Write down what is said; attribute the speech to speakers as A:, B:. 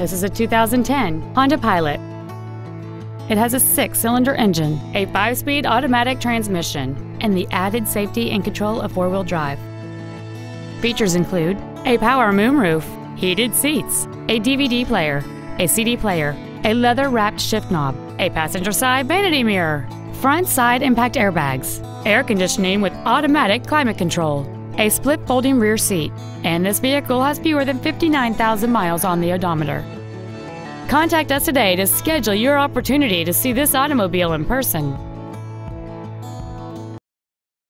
A: This is a 2010 Honda Pilot. It has a six-cylinder engine, a five-speed automatic transmission, and the added safety and control of four-wheel drive. Features include a power moonroof, heated seats, a DVD player, a CD player, a leather-wrapped shift knob, a passenger side vanity mirror, front side impact airbags, air conditioning with automatic climate control, a split folding rear seat, and this vehicle has fewer than 59,000 miles on the odometer. Contact us today to schedule your opportunity to see this automobile in person.